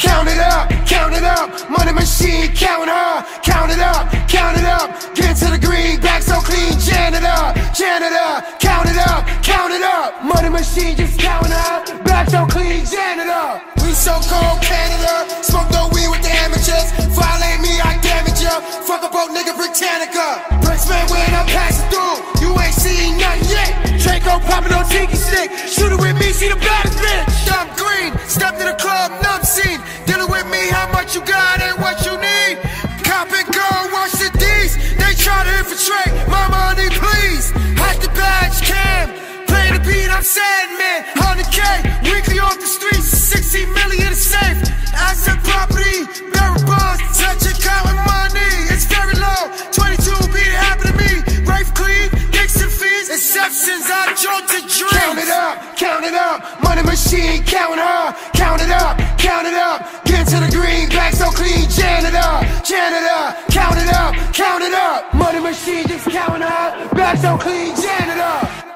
Count it up, count it up. Money machine, count her. Count it up, count it up. Get to the green, back so clean. Janitor, janitor. Count it up, count it up. Money machine, just count her. Back so clean, janitor. We so cold, Canada. Smoke no weed with the amateurs. Violate me, I damage ya. Fuck a broke nigga, Britannica. Pressman when I'm passing through. You ain't seen nothing yet. Draco popping on Tiki stick. Shoot it with me, see the baddest to dreams. Count it up, count it up. Money machine, count her. Count it up, count it up. Get to the green, back so clean. Janitor, janitor. Count it up, count it up. Money machine, just count her. Back so clean, janitor.